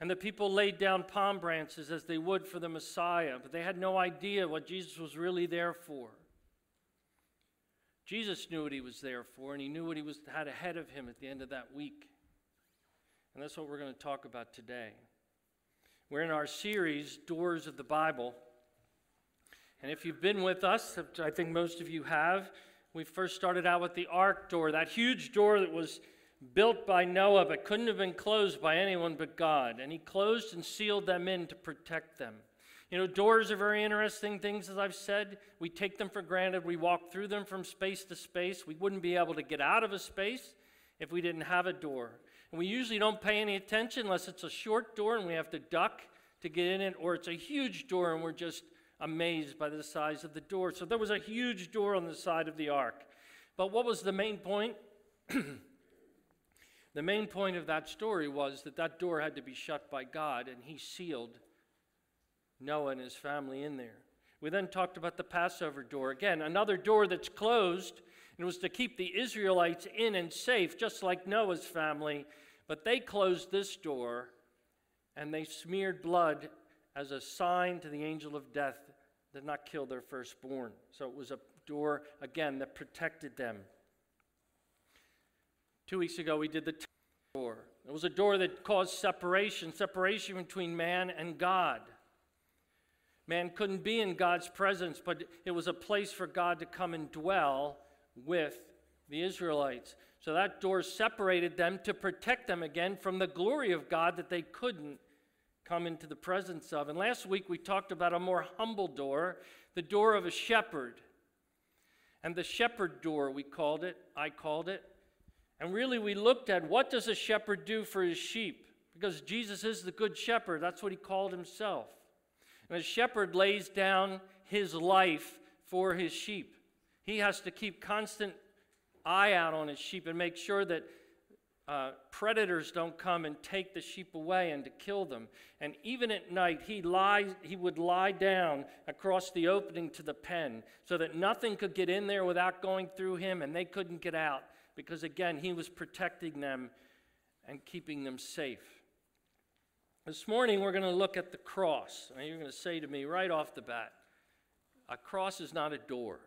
And the people laid down palm branches as they would for the Messiah, but they had no idea what Jesus was really there for. Jesus knew what he was there for, and he knew what he was, had ahead of him at the end of that week. And that's what we're going to talk about today. We're in our series, Doors of the Bible. And if you've been with us, I think most of you have, we first started out with the ark door, that huge door that was built by Noah but couldn't have been closed by anyone but God. And he closed and sealed them in to protect them. You know, doors are very interesting things, as I've said. We take them for granted. We walk through them from space to space. We wouldn't be able to get out of a space if we didn't have a door. And we usually don't pay any attention unless it's a short door and we have to duck to get in it, or it's a huge door and we're just amazed by the size of the door. So there was a huge door on the side of the ark. But what was the main point? the main point of that story was that that door had to be shut by God, and He sealed Noah and his family in there. We then talked about the Passover door. Again, another door that's closed, and it was to keep the Israelites in and safe, just like Noah's family. But they closed this door and they smeared blood as a sign to the angel of death did not kill their firstborn. So it was a door, again, that protected them. Two weeks ago, we did the door. It was a door that caused separation, separation between man and God. Man couldn't be in God's presence, but it was a place for God to come and dwell with the Israelites. So that door separated them to protect them again from the glory of God that they couldn't come into the presence of. And last week we talked about a more humble door, the door of a shepherd. And the shepherd door, we called it, I called it. And really we looked at what does a shepherd do for his sheep? Because Jesus is the good shepherd, that's what he called himself. And a shepherd lays down his life for his sheep. He has to keep constant eye out on his sheep and make sure that uh, predators don't come and take the sheep away and to kill them. And even at night, he, lies, he would lie down across the opening to the pen so that nothing could get in there without going through him and they couldn't get out because, again, he was protecting them and keeping them safe. This morning, we're going to look at the cross. And you're going to say to me right off the bat, a cross is not a door,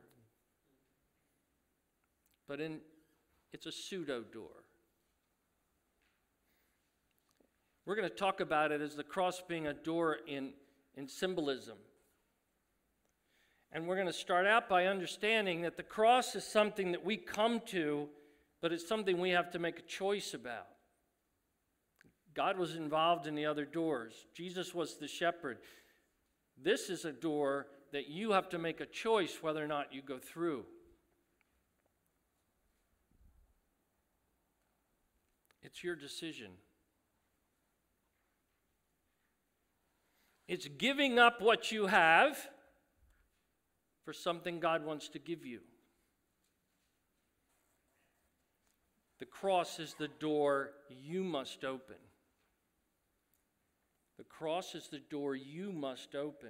but in, it's a pseudo door. We're going to talk about it as the cross being a door in, in symbolism. And we're going to start out by understanding that the cross is something that we come to, but it's something we have to make a choice about. God was involved in the other doors, Jesus was the shepherd. This is a door that you have to make a choice whether or not you go through. It's your decision. It's giving up what you have for something God wants to give you. The cross is the door you must open. The cross is the door you must open.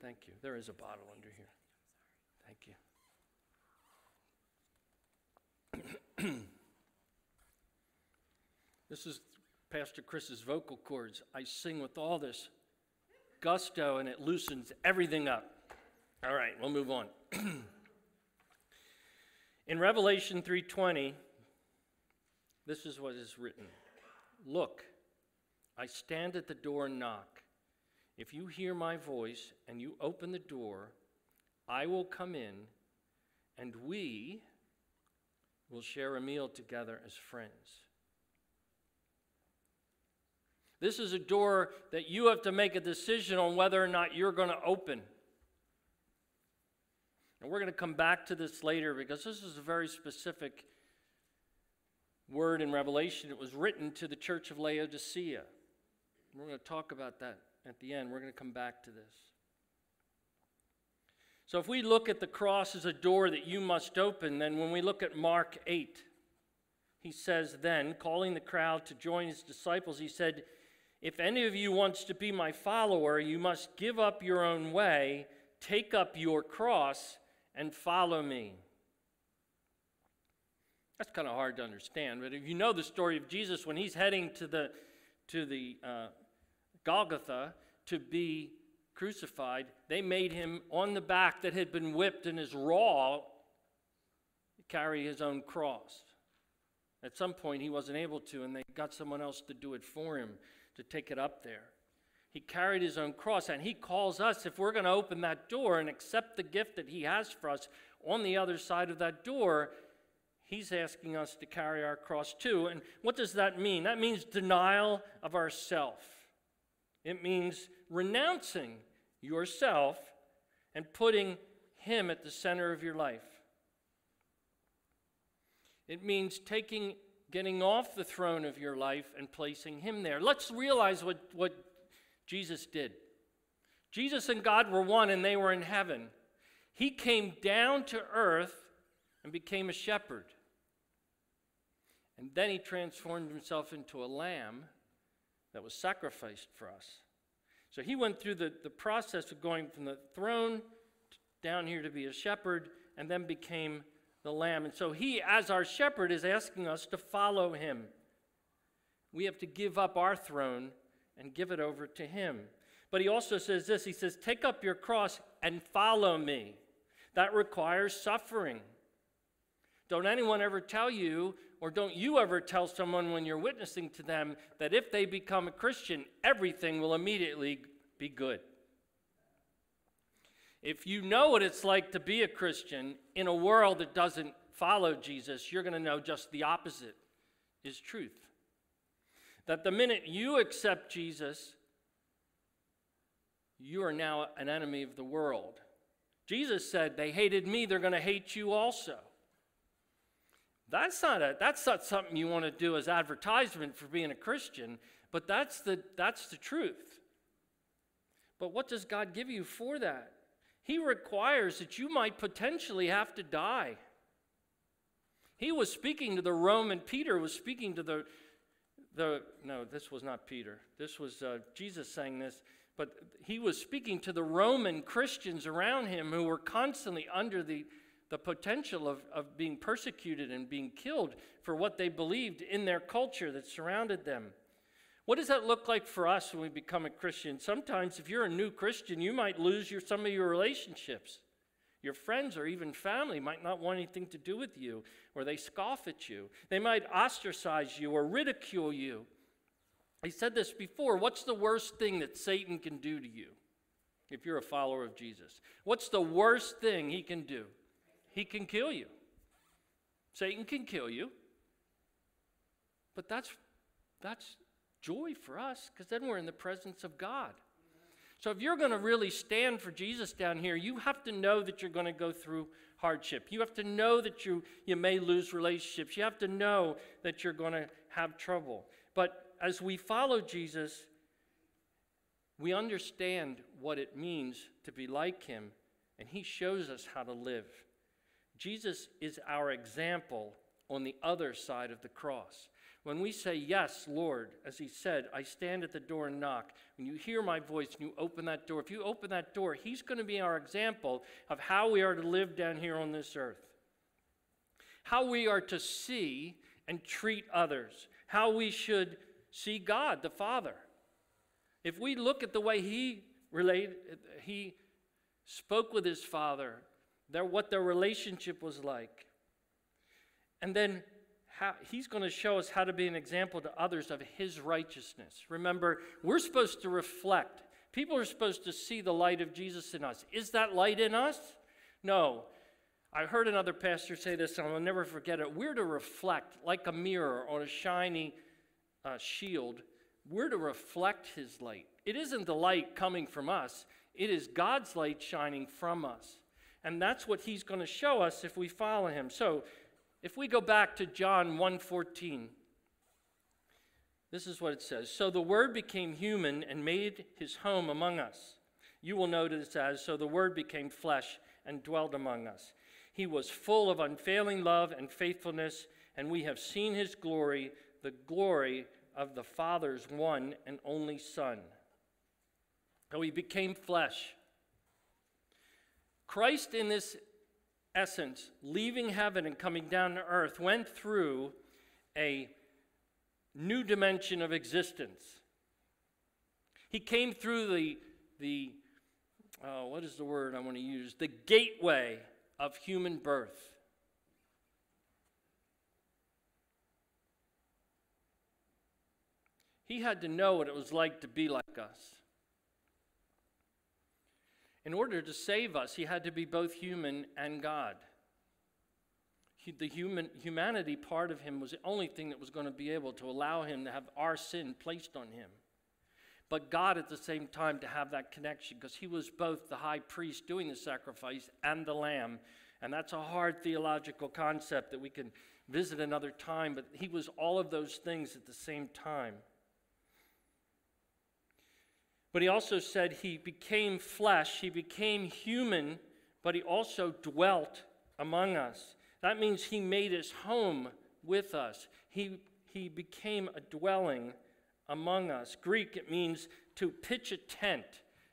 Thank you. There is a bottle under here. Thank you. this is Pastor Chris's vocal cords. I sing with all this gusto and it loosens everything up. All right, we'll move on. In Revelation 3:20, this is what is written. Look, I stand at the door and knock. If you hear my voice and you open the door, I will come in and we will share a meal together as friends. This is a door that you have to make a decision on whether or not you're going to open. And we're going to come back to this later because this is a very specific word in Revelation. It was written to the church of Laodicea. We're going to talk about that at the end. We're going to come back to this. So, if we look at the cross as a door that you must open, then when we look at Mark 8, he says, Then, calling the crowd to join his disciples, he said, if any of you wants to be my follower, you must give up your own way, take up your cross, and follow me. That's kind of hard to understand, but if you know the story of Jesus, when he's heading to the, to the uh, Golgotha to be crucified, they made him on the back that had been whipped and is raw carry his own cross. At some point, he wasn't able to, and they got someone else to do it for him to take it up there. He carried his own cross, and he calls us, if we're going to open that door and accept the gift that he has for us on the other side of that door, he's asking us to carry our cross too. And what does that mean? That means denial of ourself. It means renouncing yourself and putting him at the center of your life. It means taking, getting off the throne of your life and placing Him there. Let's realize what, what Jesus did. Jesus and God were one and they were in heaven. He came down to earth and became a shepherd. And then he transformed himself into a lamb that was sacrificed for us. So he went through the, the process of going from the throne down here to be a shepherd and then became the Lamb. And so he, as our shepherd, is asking us to follow him. We have to give up our throne and give it over to him. But he also says this He says, Take up your cross and follow me. That requires suffering. Don't anyone ever tell you, or don't you ever tell someone when you're witnessing to them, that if they become a Christian, everything will immediately be good. If you know what it's like to be a Christian in a world that doesn't follow Jesus, you're going to know just the opposite is truth. That the minute you accept Jesus, you are now an enemy of the world. Jesus said, They hated me, they're going to hate you also. That's not, a, that's not something you want to do as advertisement for being a Christian, but that's the, that's the truth. But what does God give you for that? He requires that you might potentially have to die. He was speaking to the Roman, Peter was speaking to the, the no, this was not Peter. This was uh, Jesus saying this, but he was speaking to the Roman Christians around him who were constantly under the, the potential of, of being persecuted and being killed for what they believed in their culture that surrounded them. What does that look like for us when we become a Christian? Sometimes, if you're a new Christian, you might lose your, some of your relationships. Your friends or even family might not want anything to do with you, or they scoff at you. They might ostracize you or ridicule you. I said this before. What's the worst thing that Satan can do to you if you're a follower of Jesus? What's the worst thing he can do? He can kill you. Satan can kill you. But that's, that's joy for us because then we're in the presence of God. So if you're going to really stand for Jesus down here, you have to know that you're going to go through hardship. You have to know that you, you may lose relationships. You have to know that you're going to have trouble. But as we follow Jesus, we understand what it means to be like him, and he shows us how to live. Jesus is our example on the other side of the cross. When we say, Yes, Lord, as he said, I stand at the door and knock, when you hear my voice and you open that door, if you open that door, he's going to be our example of how we are to live down here on this earth, how we are to see and treat others, how we should see God, the Father. If we look at the way he related, he spoke with his Father, their, what their relationship was like, and then how, he's going to show us how to be an example to others of his righteousness. Remember, we're supposed to reflect. People are supposed to see the light of Jesus in us. Is that light in us? No. I heard another pastor say this, and I'll never forget it. We're to reflect like a mirror on a shiny uh, shield. We're to reflect his light. It isn't the light coming from us, it is God's light shining from us. And that's what he's going to show us if we follow him. So, if we go back to John 1:14, this is what it says. So the word became human and made his home among us. You will notice as so the word became flesh and dwelled among us. He was full of unfailing love and faithfulness, and we have seen his glory, the glory of the Father's one and only Son. So he became flesh. Christ in this essence, leaving heaven and coming down to earth, went through a new dimension of existence. He came through the, the uh, what is the word I want to use? The gateway of human birth. He had to know what it was like to be like us. In order to save us, he had to be both human and God. He, the human, humanity part of him was the only thing that was going to be able to allow him to have our sin placed on him. But God at the same time to have that connection because he was both the high priest doing the sacrifice and the lamb. And that's a hard theological concept that we can visit another time, but he was all of those things at the same time. But he also said he became flesh, he became human, but he also dwelt among us. That means he made his home with us. He, he became a dwelling among us. Greek, it means to pitch a tent,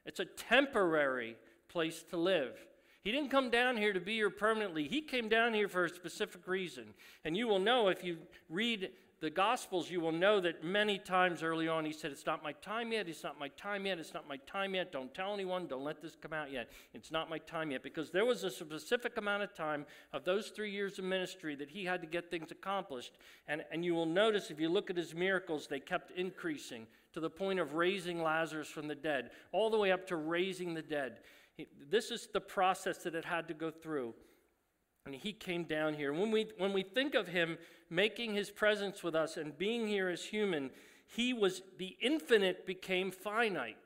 it's a temporary place to live. He didn't come down here to be here permanently. He came down here for a specific reason. And you will know if you read the Gospels, you will know that many times early on he said, It's not my time yet, it's not my time yet, it's not my time yet, don't tell anyone, don't let this come out yet. It's not my time yet. Because there was a specific amount of time of those three years of ministry that he had to get things accomplished. And, and you will notice if you look at his miracles, they kept increasing to the point of raising Lazarus from the dead, all the way up to raising the dead. He, this is the process that it had to go through. And he came down here. When we, when we think of him making his presence with us and being here as human, he was, the infinite became finite.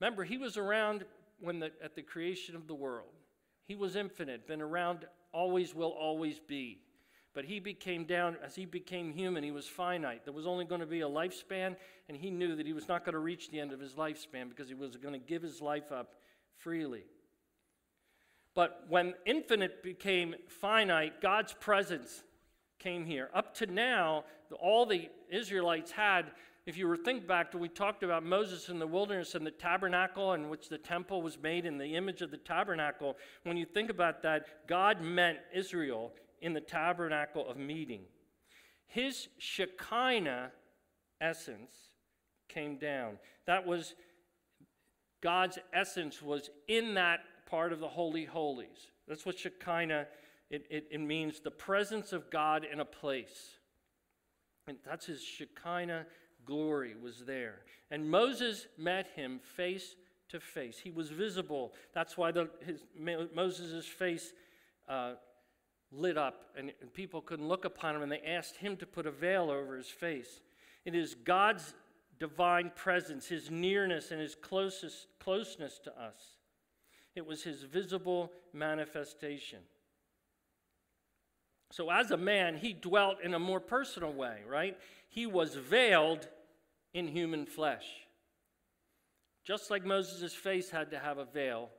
Remember, he was around when the, at the creation of the world. He was infinite, been around, always will always be. But he became down, as he became human, he was finite. There was only going to be a lifespan, and he knew that he was not going to reach the end of his lifespan because he was going to give his life up freely. But when infinite became finite, God's presence came here. Up to now, all the Israelites had, if you were think back to we talked about Moses in the wilderness and the tabernacle in which the temple was made in the image of the tabernacle, when you think about that, God meant Israel in the tabernacle of meeting. His Shekinah essence came down. That was God's essence was in that part of the Holy Holies. That's what Shekinah, it, it, it means the presence of God in a place. And that's his Shekinah glory was there. And Moses met him face to face. He was visible. That's why the, his, Moses' face uh, lit up and, and people couldn't look upon him, and they asked him to put a veil over his face. It is God's divine presence, his nearness, and his closest, closeness to us it was his visible manifestation. So, as a man, he dwelt in a more personal way, right? He was veiled in human flesh. Just like Moses' face had to have a veil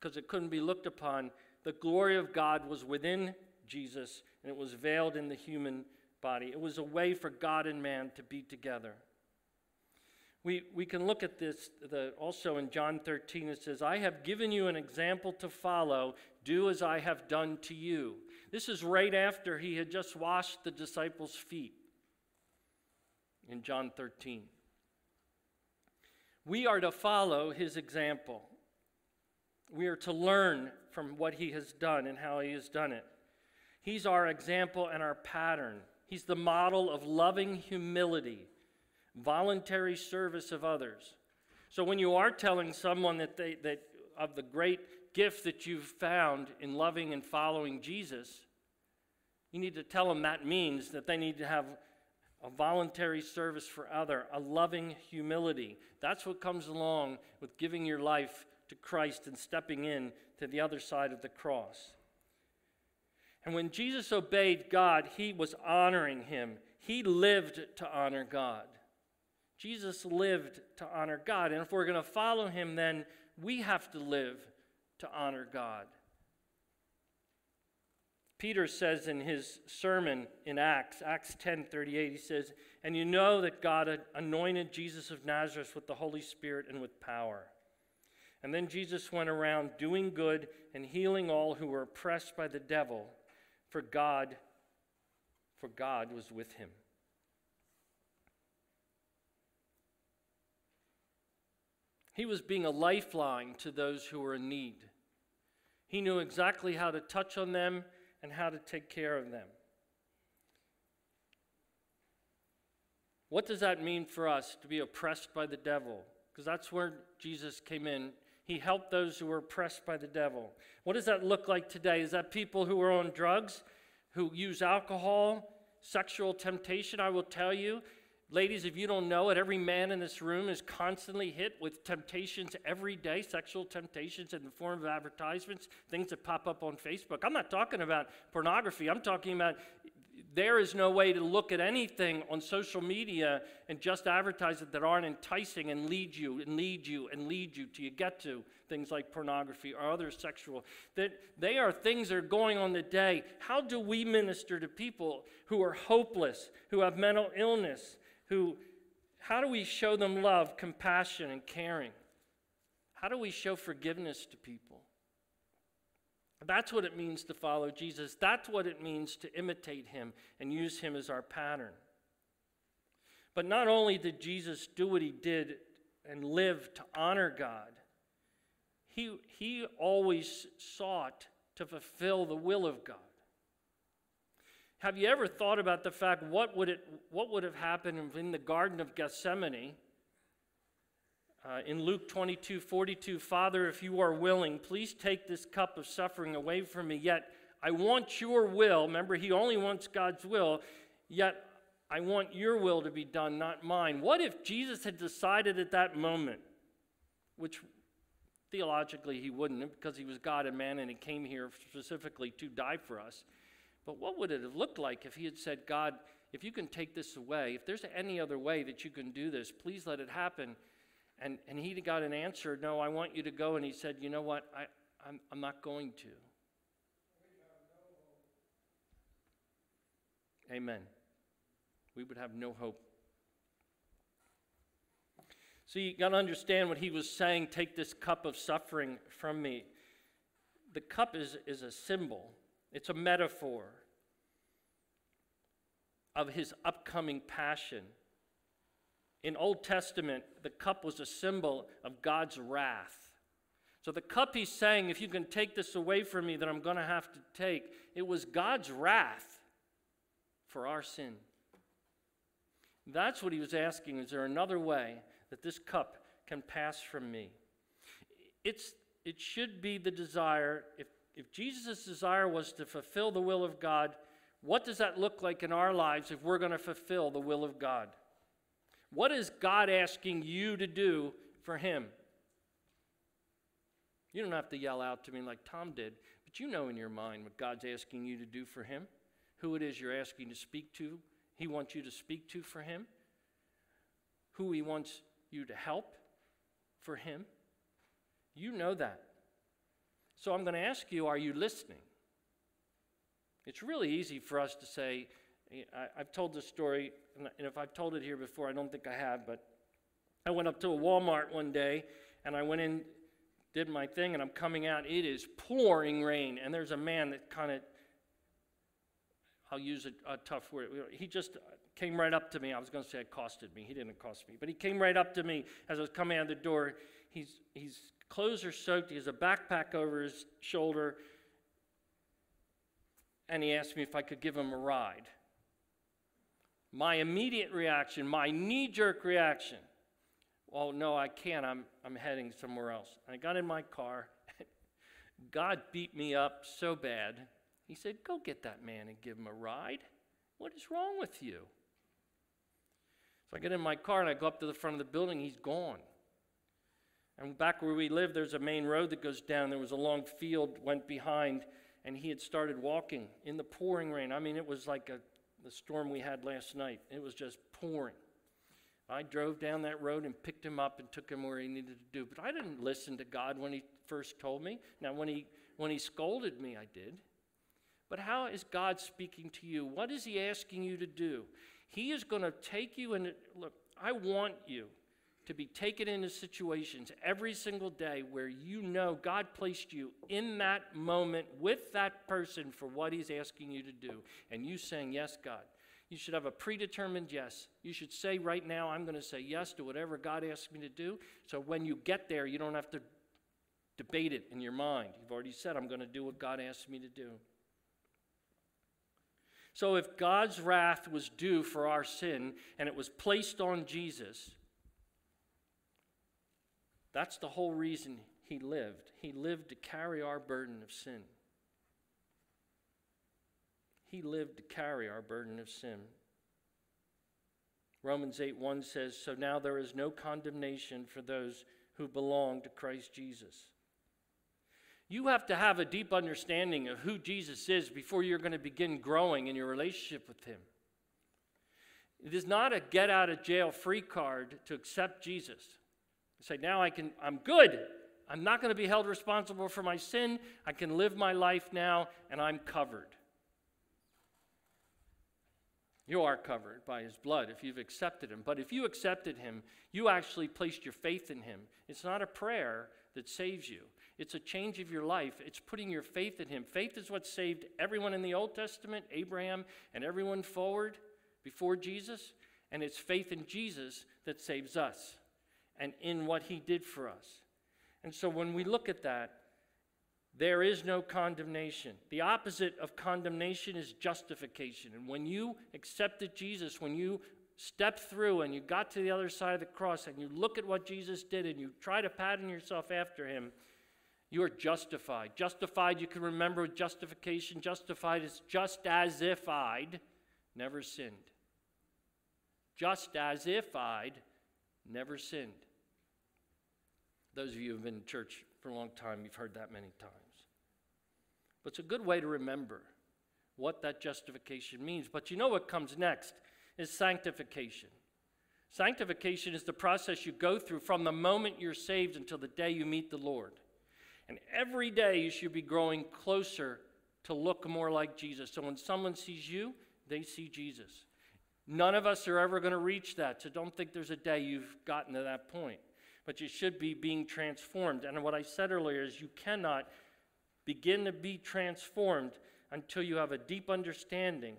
because it couldn't be looked upon, the glory of God was within Jesus and it was veiled in the human body. It was a way for God and man to be together. We, we can look at this the, also in John 13. It says, I have given you an example to follow. Do as I have done to you. This is right after he had just washed the disciples' feet in John 13. We are to follow his example. We are to learn from what he has done and how he has done it. He's our example and our pattern. He's the model of loving humility voluntary service of others. So when you are telling someone that they that of the great gift that you've found in loving and following Jesus, you need to tell them that means that they need to have a voluntary service for other, a loving humility. That's what comes along with giving your life to Christ and stepping in to the other side of the cross. And when Jesus obeyed God, he was honoring him. He lived to honor God. Jesus lived to honor God. And if we're going to follow him, then we have to live to honor God. Peter says in his sermon in Acts, Acts 10:38, he says, "And you know that God anointed Jesus of Nazareth with the Holy Spirit and with power." And then Jesus went around doing good and healing all who were oppressed by the devil, for God for God was with him. He was being a lifeline to those who were in need. He knew exactly how to touch on them and how to take care of them. What does that mean for us to be oppressed by the devil? Because that's where Jesus came in. He helped those who were oppressed by the devil. What does that look like today? Is that people who are on drugs, who use alcohol, sexual temptation? I will tell you, ladies, if you don't know it, every man in this room is constantly hit with temptations every day, sexual temptations in the form of advertisements, things that pop up on Facebook. I'm not talking about pornography, I'm talking about there is no way to look at anything on social media and just advertise it that aren't enticing and lead you and lead you and lead you till you get to things like pornography or other sexual. That they are things that are going on today. How do we minister to people who are hopeless, who have mental illness, who how do we show them love, compassion, and caring? How do we show forgiveness to people? That's what it means to follow Jesus. That's what it means to imitate him and use him as our pattern. But not only did Jesus do what he did and live to honor God, he, he always sought to fulfill the will of God. Have you ever thought about the fact what would, it, what would have happened in the Garden of Gethsemane uh, in Luke 22 42, Father, if you are willing, please take this cup of suffering away from me. Yet I want your will. Remember, he only wants God's will. Yet I want your will to be done, not mine. What if Jesus had decided at that moment, which theologically he wouldn't because he was God and man and he came here specifically to die for us? But what would it have looked like if he had said, God, if you can take this away, if there's any other way that you can do this, please let it happen? And, and he got an answer, No, I want you to go. And he said, You know what? I, I'm, I'm not going to. Amen. We would have no hope. So you got to understand what he was saying take this cup of suffering from me. The cup is, is a symbol, it's a metaphor of his upcoming passion in Old Testament, the cup was a symbol of God's wrath. So the cup he's saying, if you can take this away from me that I'm going to have to take, it was God's wrath for our sin. That's what he was asking. Is there another way that this cup can pass from me? It's, it should be the desire. If, if Jesus' desire was to fulfill the will of God, what does that look like in our lives if we're going to fulfill the will of God? What is God asking you to do for Him? You don't have to yell out to me like Tom did, but you know in your mind what God's asking you to do for Him, who it is you're asking to speak to, He wants you to speak to for Him, who He wants you to help for Him. You know that. So I'm going to ask you are you listening? It's really easy for us to say, I, have told this story, and if I've told it here before, I don't think I have, but I went up to a Walmart one day and I went in, did my thing, and I'm coming out. It is pouring rain, and there's a man that kind of, I'll use a, a, tough word. He just came right up to me. I was going to say accosted me. He didn't accost me, but he came right up to me as I was coming out the door. He's, he's clothes are soaked. He has a backpack over his shoulder, and he asked me if I could give him a ride my immediate reaction, my knee jerk reaction, well, no, I can't. I'm, I'm heading somewhere else. And I got in my car. God beat me up so bad. He said, Go get that man and give him a ride. What is wrong with you? So I get in my car and I go up to the front of the building. He's gone. And back where we live, there's a main road that goes down. There was a long field went behind, and he had started walking in the pouring rain. I mean, it was like a the storm we had last night. It was just pouring. I drove down that road and picked him up and took him where he needed to do. But I didn't listen to God when he first told me. Now, when he, when he scolded me, I did. But how is God speaking to you? What is he asking you to do? He is going to take you and look, I want you to be taken into situations every single day where you know God placed you in that moment with that person for what He's asking you to do. And you saying, Yes, God. You should have a predetermined yes. You should say right now, I'm going to say yes to whatever God asks me to do. So when you get there, you don't have to debate it in your mind. You've already said, I'm going to do what God asks me to do. So if God's wrath was due for our sin and it was placed on Jesus, that's the whole reason he lived. He lived to carry our burden of sin. He lived to carry our burden of sin. Romans 8 1 says, So now there is no condemnation for those who belong to Christ Jesus. You have to have a deep understanding of who Jesus is before you're going to begin growing in your relationship with Him. It is not a get out of jail free card to accept Jesus. Say, now I can, I'm good. I'm not going to be held responsible for my sin. I can live my life now, and I'm covered. You are covered by his blood if you've accepted him. But if you accepted him, you actually placed your faith in him. It's not a prayer that saves you, it's a change of your life. It's putting your faith in him. Faith is what saved everyone in the Old Testament, Abraham, and everyone forward before Jesus. And it's faith in Jesus that saves us and in what he did for us. And so when we look at that, there is no condemnation. The opposite of condemnation is justification. And when you accepted Jesus, when you stepped through and you got to the other side of the cross and you look at what Jesus did and you try to pattern yourself after him, you are justified. Justified, you can remember justification. Justified is just as if I'd never sinned. Just as if I'd never sinned. Those of you who have been in church for a long time, you've heard that many times. But it's a good way to remember what that justification means. But you know what comes next is sanctification. Sanctification is the process you go through from the moment you're saved until the day you meet the Lord. And every day you should be growing closer to look more like Jesus. So when someone sees you, they see Jesus. None of us are ever going to reach that. So don't think there's a day you've gotten to that point. But you should be being transformed. And what I said earlier is you cannot begin to be transformed until you have a deep understanding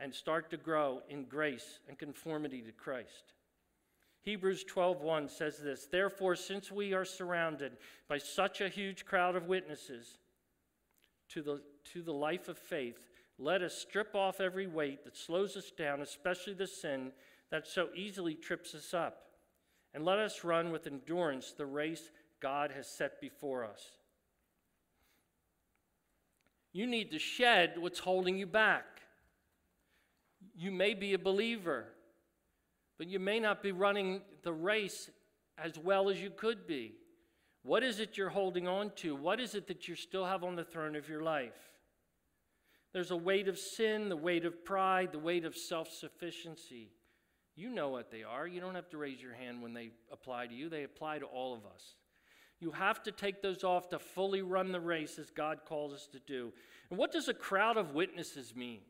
and start to grow in grace and conformity to Christ. Hebrews 12:1 says this, "Therefore since we are surrounded by such a huge crowd of witnesses to the to the life of faith, let us strip off every weight that slows us down, especially the sin that so easily trips us up, and let us run with endurance the race God has set before us." You need to shed what's holding you back. You may be a believer, but you may not be running the race as well as you could be. What is it you're holding on to? What is it that you still have on the throne of your life? There's a weight of sin, the weight of pride, the weight of self sufficiency. You know what they are. You don't have to raise your hand when they apply to you, they apply to all of us. You have to take those off to fully run the race as God calls us to do. And what does a crowd of witnesses mean?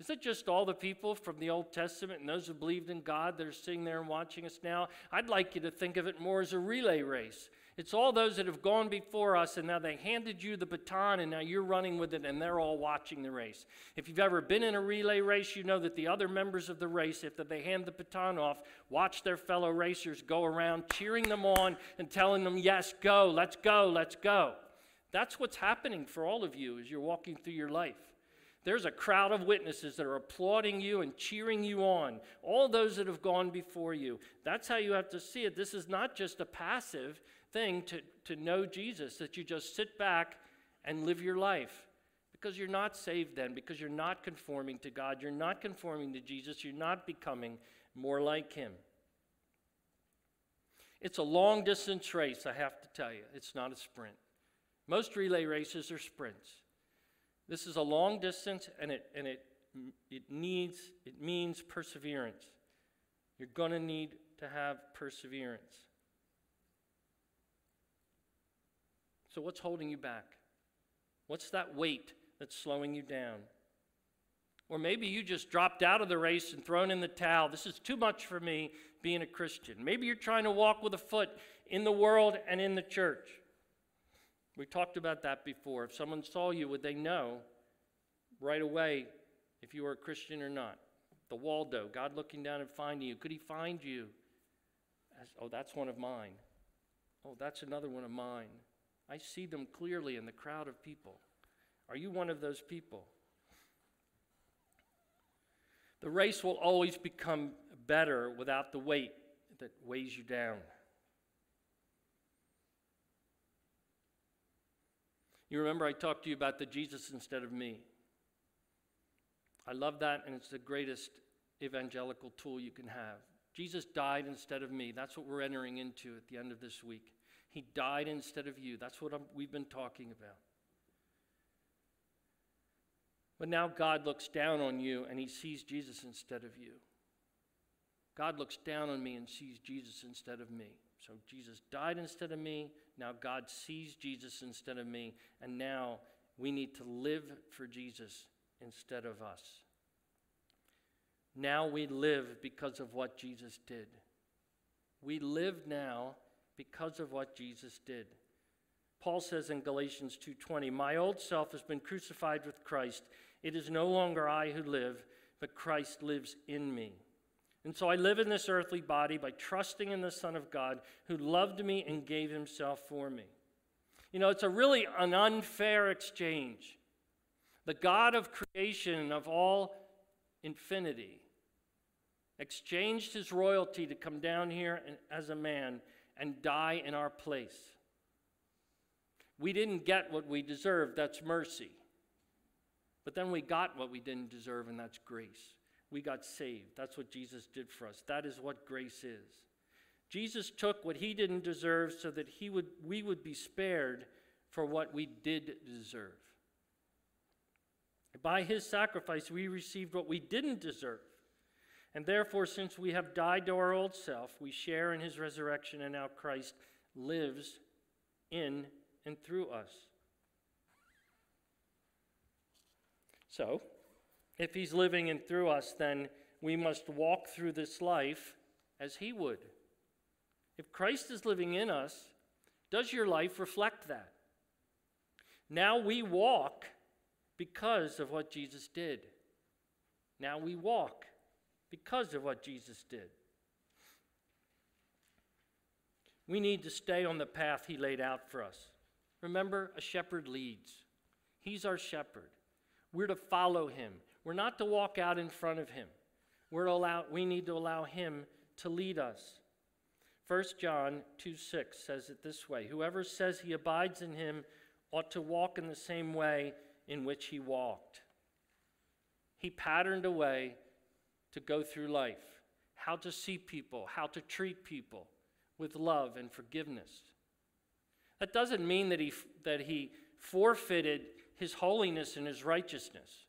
Is it just all the people from the Old Testament and those who believed in God that are sitting there and watching us now? I'd like you to think of it more as a relay race. It's all those that have gone before us, and now they handed you the baton, and now you're running with it, and they're all watching the race. If you've ever been in a relay race, you know that the other members of the race, if they hand the baton off, watch their fellow racers go around cheering them on and telling them, Yes, go, let's go, let's go. That's what's happening for all of you as you're walking through your life. There's a crowd of witnesses that are applauding you and cheering you on, all those that have gone before you. That's how you have to see it. This is not just a passive, thing to, to know Jesus, that you just sit back and live your life. Because you're not saved then, because you're not conforming to God, you're not conforming to Jesus, you're not becoming more like Him. It's a long distance race, I have to tell you. It's not a sprint. Most relay races are sprints. This is a long distance and it, and it, it needs, it means perseverance. You're going to need to have perseverance. So, what's holding you back? What's that weight that's slowing you down? Or maybe you just dropped out of the race and thrown in the towel. This is too much for me being a Christian. Maybe you're trying to walk with a foot in the world and in the church. We talked about that before. If someone saw you, would they know right away if you were a Christian or not? The Waldo, God looking down and finding you. Could he find you? As, oh, that's one of mine. Oh, that's another one of mine. I see them clearly in the crowd of people. Are you one of those people? The race will always become better without the weight that weighs you down. You remember I talked to you about the Jesus instead of me. I love that, and it's the greatest evangelical tool you can have. Jesus died instead of me. That's what we're entering into at the end of this week. He died instead of you. That's what I'm, we've been talking about. But now God looks down on you and he sees Jesus instead of you. God looks down on me and sees Jesus instead of me. So Jesus died instead of me. Now God sees Jesus instead of me. And now we need to live for Jesus instead of us. Now we live because of what Jesus did. We live now because of what Jesus did. Paul says in Galatians 2:20, "My old self has been crucified with Christ. It is no longer I who live, but Christ lives in me." And so I live in this earthly body by trusting in the Son of God who loved me and gave himself for me. You know, it's a really an unfair exchange. The God of creation of all infinity exchanged his royalty to come down here as a man and die in our place. We didn't get what we deserved, that's mercy. But then we got what we didn't deserve, and that's grace. We got saved. That's what Jesus did for us. That is what grace is. Jesus took what he didn't deserve so that he would, we would be spared for what we did deserve. By his sacrifice, we received what we didn't deserve. And therefore, since we have died to our old self, we share in his resurrection, and now Christ lives in and through us. So, if he's living in through us, then we must walk through this life as he would. If Christ is living in us, does your life reflect that? Now we walk because of what Jesus did. Now we walk because of what Jesus did. We need to stay on the path he laid out for us. Remember, a shepherd leads, he's our shepherd. We're to follow him. We're not to walk out in front of him. We're allow, we need to allow him to lead us. 1 John 2 6 says it this way Whoever says he abides in him ought to walk in the same way in which he walked. He patterned a way to go through life, how to see people, how to treat people with love and forgiveness. That doesn't mean that he, that he forfeited his holiness and his righteousness.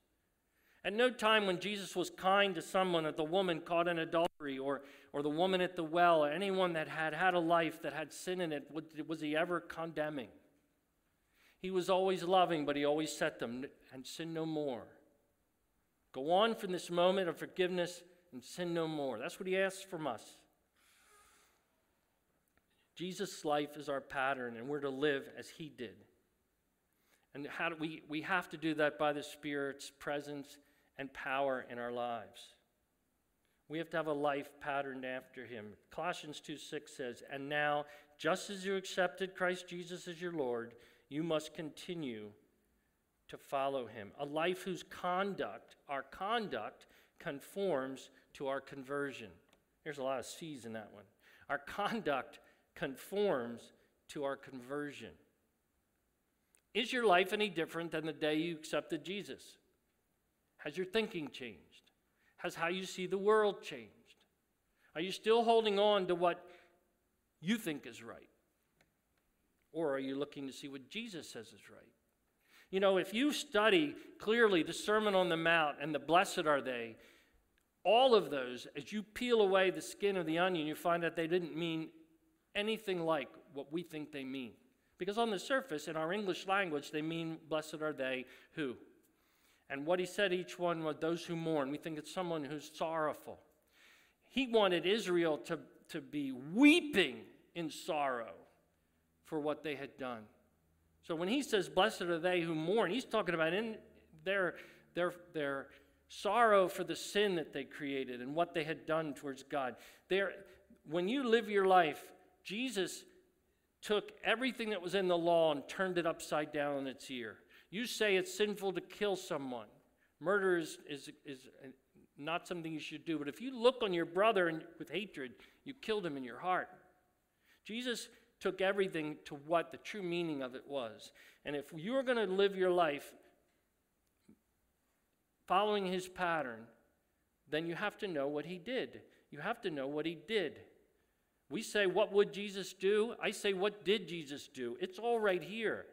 At no time when Jesus was kind to someone, at the woman caught in adultery, or, or the woman at the well, or anyone that had had a life that had sin in it, was he ever condemning. He was always loving, but he always set them, and sin no more. Go on from this moment of forgiveness and sin no more. That's what he asks from us. Jesus' life is our pattern, and we're to live as he did. And how do we, we have to do that by the Spirit's presence and power in our lives. We have to have a life patterned after him. Colossians 2 6 says, And now, just as you accepted Christ Jesus as your Lord, you must continue to follow him. A life whose conduct, our conduct, conforms to our conversion. There's a lot of C's in that one. Our conduct conforms to our conversion. Is your life any different than the day you accepted Jesus? Has your thinking changed? Has how you see the world changed? Are you still holding on to what you think is right? Or are you looking to see what Jesus says is right? You know, if you study clearly the Sermon on the Mount and the blessed are they, all of those, as you peel away the skin of the onion, you find that they didn't mean anything like what we think they mean. Because on the surface, in our English language, they mean, blessed are they who. And what he said, each one was those who mourn. We think it's someone who's sorrowful. He wanted Israel to, to be weeping in sorrow for what they had done. So when he says, Blessed are they who mourn, he's talking about in their, their, their sorrow for the sin that they created and what they had done towards God. There, when you live your life, Jesus took everything that was in the law and turned it upside down on its ear. You say it's sinful to kill someone. Murder is, is, is not something you should do. But if you look on your brother and, with hatred, you killed him in your heart. Jesus took everything to what the true meaning of it was. And if you're going to live your life following his pattern, then you have to know what he did. You have to know what he did. We say, What would Jesus do? I say, What did Jesus do? It's all right here.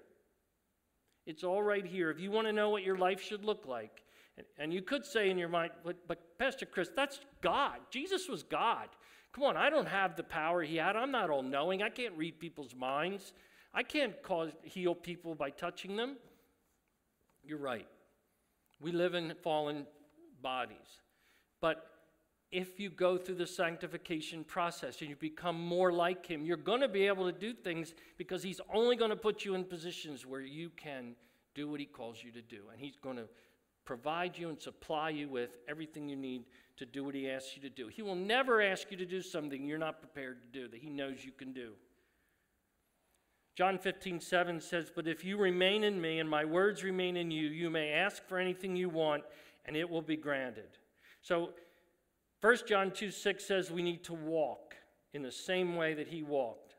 It's all right here. If you want to know what your life should look like, and, and you could say in your mind, but, but Pastor Chris, that's God. Jesus was God. Come on, I don't have the power he had. I'm not all knowing. I can't read people's minds. I can't cause, heal people by touching them. You're right. We live in fallen bodies. But if you go through the sanctification process and you become more like Him, you're going to be able to do things because He's only going to put you in positions where you can do what He calls you to do. And He's going to provide you and supply you with everything you need to do what He asks you to do. He will never ask you to do something you're not prepared to do that He knows you can do. John 15, 7 says, But if you remain in me and my words remain in you, you may ask for anything you want and it will be granted. So 1 John 2, 6 says we need to walk in the same way that he walked.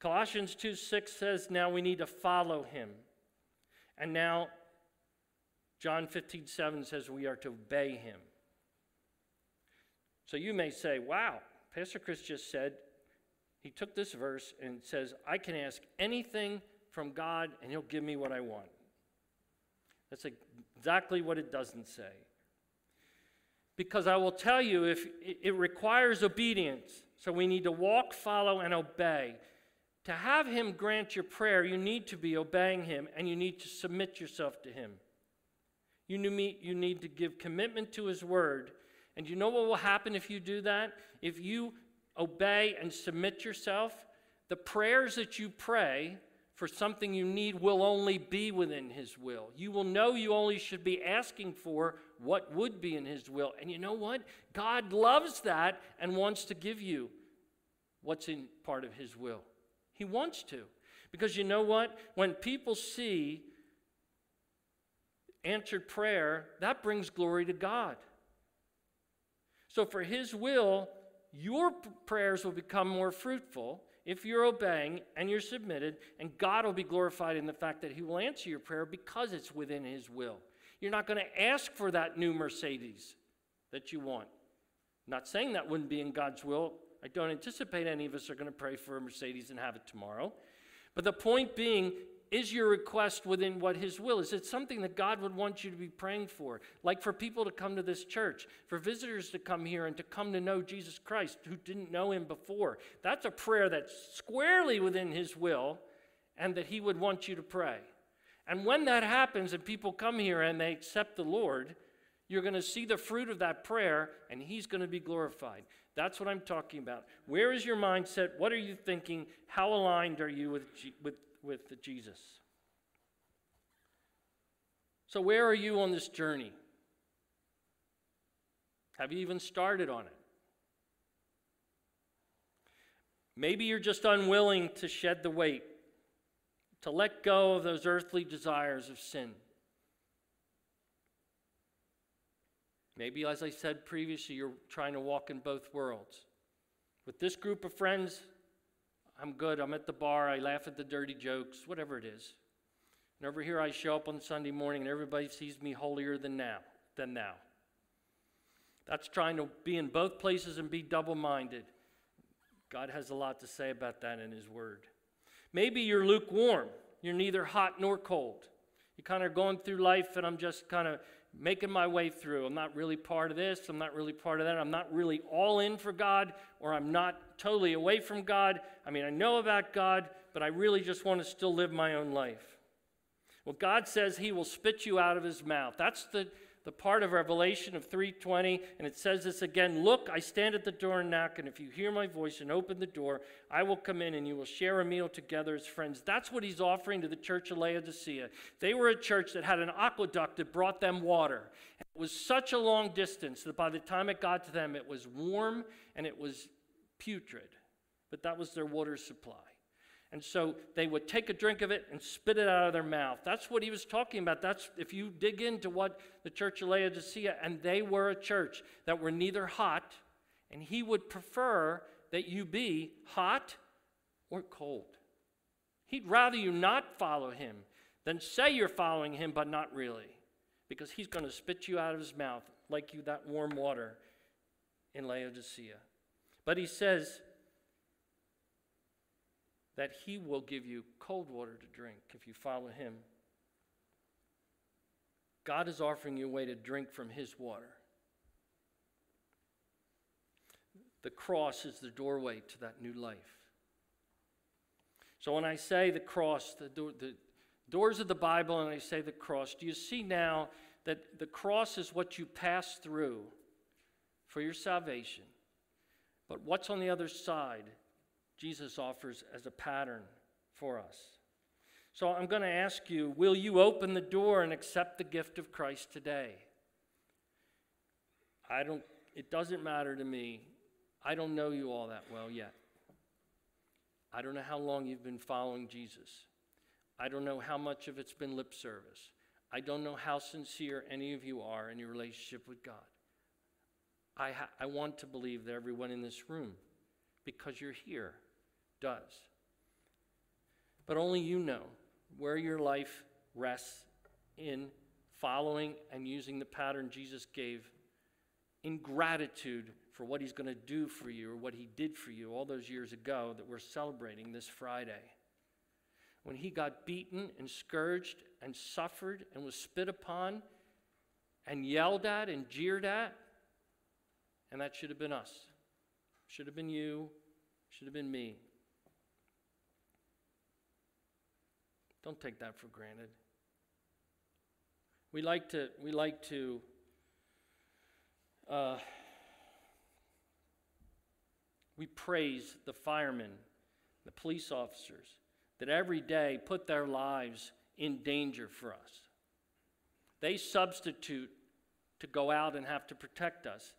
Colossians 2, 6 says now we need to follow him. And now John 15, 7 says we are to obey him. So you may say, wow, Pastor Chris just said, he took this verse and says, I can ask anything from God and he'll give me what I want. That's exactly what it doesn't say. Because I will tell you, if it requires obedience, so we need to walk, follow, and obey. To have Him grant your prayer, you need to be obeying Him and you need to submit yourself to Him. You need to give commitment to His word. And you know what will happen if you do that? If you obey and submit yourself, the prayers that you pray for something you need will only be within His will. You will know you only should be asking for what would be in His will. And you know what? God loves that and wants to give you what's in part of His will. He wants to. Because you know what? When people see answered prayer, that brings glory to God. So, for His will, your prayers will become more fruitful if you're obeying and you're submitted, and God will be glorified in the fact that He will answer your prayer because it's within His will. You're not going to ask for that new Mercedes that you want. I'm not saying that wouldn't be in God's will. I don't anticipate any of us are going to pray for a Mercedes and have it tomorrow. But the point being, is your request within what His will? Is it something that God would want you to be praying for? Like for people to come to this church, for visitors to come here and to come to know Jesus Christ who didn't know Him before. That's a prayer that's squarely within His will and that He would want you to pray. And when that happens and people come here and they accept the Lord, you're going to see the fruit of that prayer and He's going to be glorified. That's what I'm talking about. Where is your mindset? What are you thinking? How aligned are you with, with with Jesus. So, where are you on this journey? Have you even started on it? Maybe you're just unwilling to shed the weight, to let go of those earthly desires of sin. Maybe, as I said previously, you're trying to walk in both worlds. With this group of friends, I'm good. I'm at the bar. I laugh at the dirty jokes, whatever it is. And over here, I show up on Sunday morning, and everybody sees me holier than now. Than now. That's trying to be in both places and be double-minded. God has a lot to say about that in His Word. Maybe you're lukewarm. You're neither hot nor cold. You're kind of going through life, and I'm just kind of making my way through. I'm not really part of this. I'm not really part of that. I'm not really all in for God, or I'm not totally away from God. I mean, I know about God, but I really just want to still live my own life. Well, God says He will spit you out of His mouth. That's the, the part of Revelation of 3:20, and it says this again: "Look, I stand at the door and knock, and if you hear my voice and open the door, I will come in, and you will share a meal together as friends." That's what He's offering to the church of Laodicea. They were a church that had an aqueduct that brought them water. It was such a long distance that by the time it got to them, it was warm and it was putrid. But that was their water supply. And so they would take a drink of it and spit it out of their mouth. That's what he was talking about. That's if you dig into what the church of Laodicea, and they were a church that were neither hot, and he would prefer that you be hot or cold. He'd rather you not follow him than say you're following him, but not really, because he's going to spit you out of his mouth like you that warm water in Laodicea. But he says, that he will give you cold water to drink if you follow him. God is offering you a way to drink from his water. The cross is the doorway to that new life. So when I say the cross, the, do- the doors of the Bible, and I say the cross, do you see now that the cross is what you pass through for your salvation? But what's on the other side Jesus offers as a pattern for us. So I'm going to ask you will you open the door and accept the gift of Christ today? I don't, it doesn't matter to me. I don't know you all that well yet. I don't know how long you've been following Jesus. I don't know how much of it's been lip service. I don't know how sincere any of you are in your relationship with God. I, ha- I want to believe that everyone in this room, because you're here, does. But only you know where your life rests in following and using the pattern Jesus gave in gratitude for what he's going to do for you or what he did for you all those years ago that we're celebrating this Friday. When he got beaten and scourged and suffered and was spit upon and yelled at and jeered at, and that should have been us. Should have been you, should have been me. Don't take that for granted. We like to, we like to uh, we praise the firemen, the police officers that every day put their lives in danger for us. They substitute to go out and have to protect us.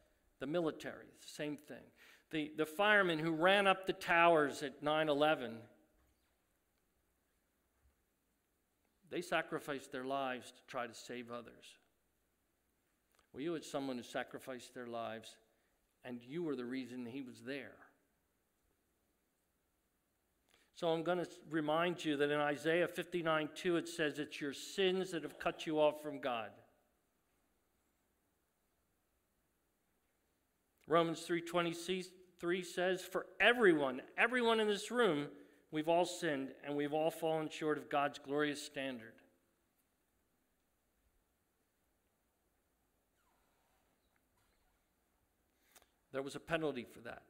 The military, same thing. The, the firemen who ran up the towers at 9 11 They sacrificed their lives to try to save others. Well, you had someone who sacrificed their lives, and you were the reason he was there. So I'm going to remind you that in Isaiah 59 2, it says it's your sins that have cut you off from God. Romans 3:23 says for everyone, everyone in this room We've all sinned and we've all fallen short of God's glorious standard. There was a penalty for that.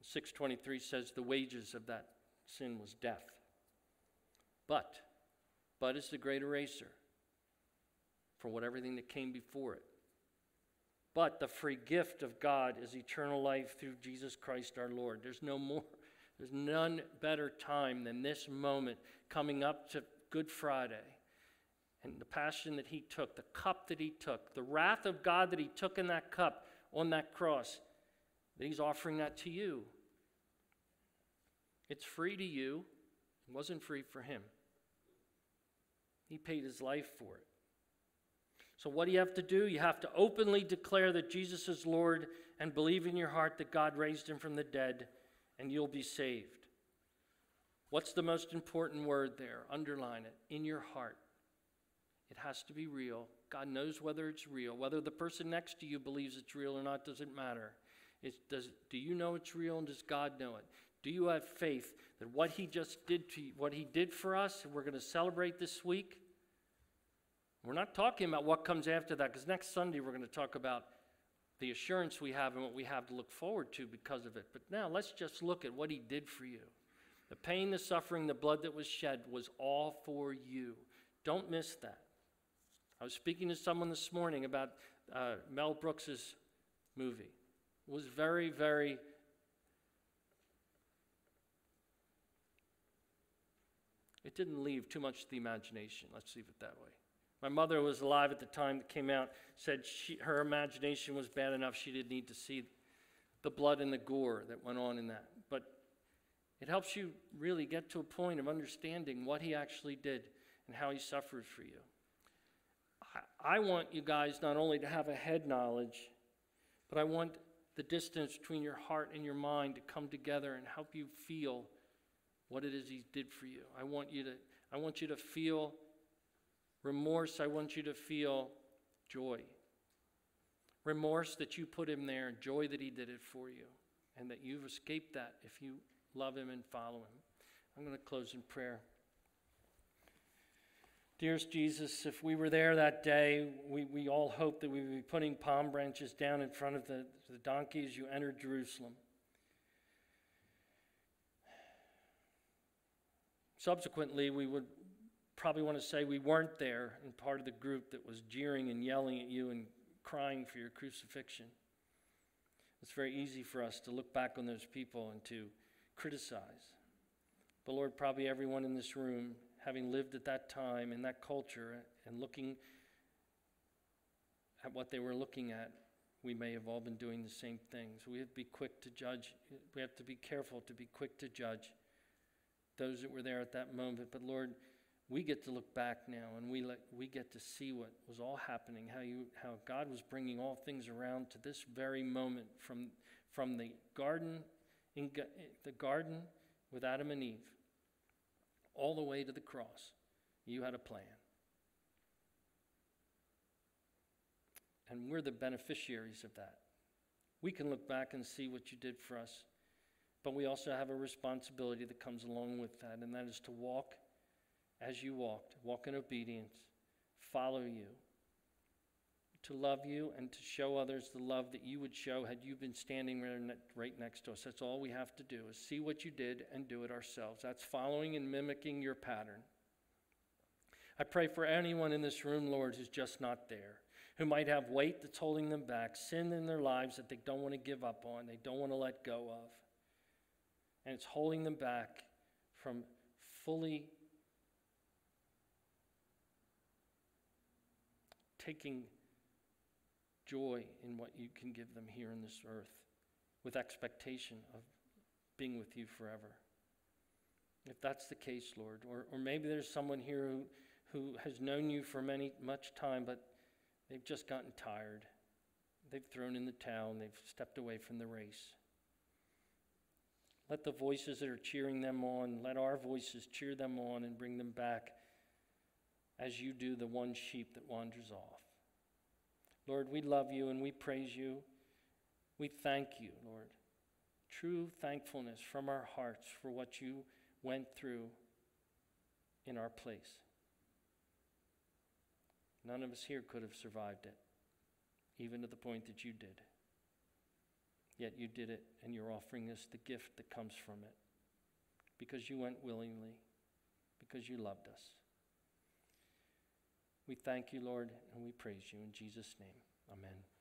623 says the wages of that sin was death. But, but is the great eraser for what everything that came before it. But the free gift of God is eternal life through Jesus Christ our Lord. There's no more. There's none better time than this moment coming up to Good Friday and the passion that he took, the cup that he took, the wrath of God that he took in that cup on that cross, that he's offering that to you. It's free to you, it wasn't free for him. He paid his life for it. So, what do you have to do? You have to openly declare that Jesus is Lord and believe in your heart that God raised him from the dead and you'll be saved. What's the most important word there? Underline it. In your heart. It has to be real. God knows whether it's real. Whether the person next to you believes it's real or not doesn't matter. It's, does, do you know it's real and does God know it? Do you have faith that what He just did to you, what He did for us, and we're going to celebrate this week? We're not talking about what comes after that because next Sunday we're going to talk about the assurance we have and what we have to look forward to because of it. But now let's just look at what he did for you. The pain, the suffering, the blood that was shed was all for you. Don't miss that. I was speaking to someone this morning about uh, Mel Brooks's movie. It was very, very It didn't leave too much to the imagination. Let's leave it that way. My mother was alive at the time that came out, said she, her imagination was bad enough she didn't need to see the blood and the gore that went on in that. But it helps you really get to a point of understanding what he actually did and how he suffered for you. I, I want you guys not only to have a head knowledge, but I want the distance between your heart and your mind to come together and help you feel what it is he did for you. I want you to, I want you to feel remorse. I want you to feel joy. Remorse that you put him there, joy that he did it for you, and that you've escaped that if you love him and follow him. I'm going to close in prayer. Dearest Jesus, if we were there that day, we, we all hope that we would be putting palm branches down in front of the, the donkey as you entered Jerusalem. Subsequently, we would probably want to say we weren't there and part of the group that was jeering and yelling at you and crying for your crucifixion. It's very easy for us to look back on those people and to criticize. But Lord, probably everyone in this room having lived at that time in that culture and looking at what they were looking at, we may have all been doing the same things. We have to be quick to judge. We have to be careful to be quick to judge those that were there at that moment. But Lord, we get to look back now and we, let, we get to see what was all happening, how, you, how God was bringing all things around to this very moment from, from the garden, in, the garden with Adam and Eve all the way to the cross. You had a plan. And we're the beneficiaries of that. We can look back and see what you did for us, but we also have a responsibility that comes along with that, and that is to walk as you walked, walk in obedience, follow you, to love you, and to show others the love that you would show had you been standing right next to us. That's all we have to do is see what you did and do it ourselves. That's following and mimicking your pattern. I pray for anyone in this room, Lord, who's just not there, who might have weight that's holding them back, sin in their lives that they don't want to give up on, they don't want to let go of. And it's holding them back from fully taking joy in what you can give them here in this earth with expectation of being with you forever. If that's the case, Lord, or, or maybe there's someone here who, who has known you for many much time, but they've just gotten tired. They've thrown in the towel and they've stepped away from the race. Let the voices that are cheering them on, let our voices cheer them on and bring them back as you do the one sheep that wanders off. Lord, we love you and we praise you. We thank you, Lord. True thankfulness from our hearts for what you went through in our place. None of us here could have survived it, even to the point that you did. Yet you did it, and you're offering us the gift that comes from it because you went willingly, because you loved us. We thank you, Lord, and we praise you in Jesus' name. Amen.